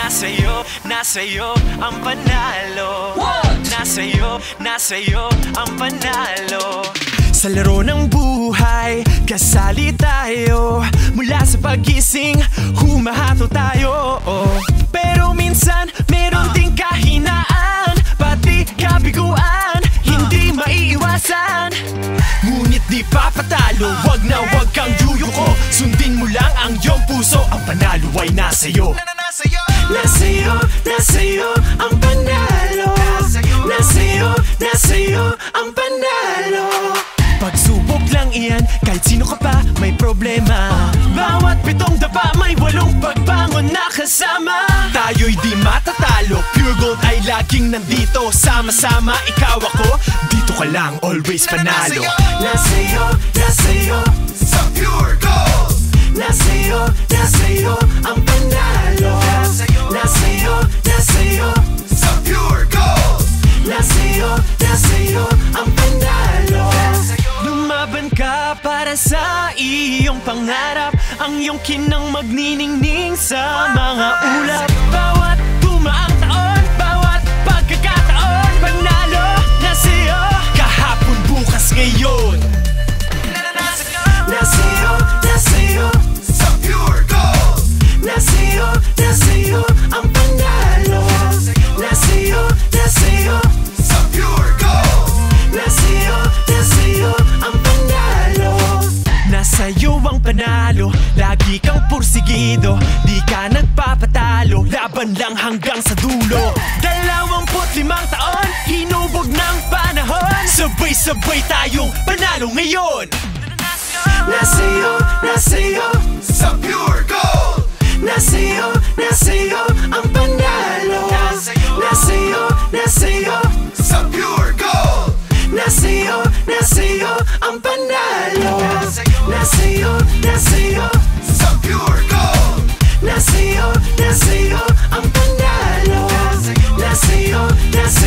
Nasa'yo, nasa'yo ang panalo. Nasa'yo, nasa'yo ang panalo. Sa laro ng buhay, kasali tayo. Mula sa pagising, humahato tayo. Pero minsan, meron ding kahinaan. Pati kabiguan, hindi maiiwasan. Ngunit di papatalo, wag na wag kang yuyuko Sundin mo lang ang iyong puso, ang panalo ay nasa'yo Nasa'yo, nasa'yo ang panalo Nasa'yo, nasa'yo ang panalo Pagsubok lang iyan, kahit sino ka pa may problema. Bawat pitong dapa may walong pagbangon na kasama. Tayo'y di matatalo, pure gold ay laging nandito. Sama-sama, ikaw ako, dito ka lang, always panalo. Nasa'yo, nasa'yo, Sa pure Para sa iyong pangarap. Ang iyong kinang magniningning sa mga ulap. Bawat tumaang taon, bawat pagkakataon Panalo na sa'yo, kahapon, bukas, ngayon. Nasa'yo, nasa'yo, Sa panalo Lagi kang pursigido Di ka nagpapatalo. Laban lang hanggang sa dulo. Dalawamput limang taon Hinubog ng panahon. Sabay-sabay tayong panalo ngayon. Nasa'yo, nasa'yo Sa pure gold. Nasa'yo, nasa'yo ang panalo. Nasa'yo, nasa'yo Sa pure gold. Nasa'yo, nasa'yo ang panalo Nació, nació, so pure gold. Nació, nació, un canal. Nació, nació.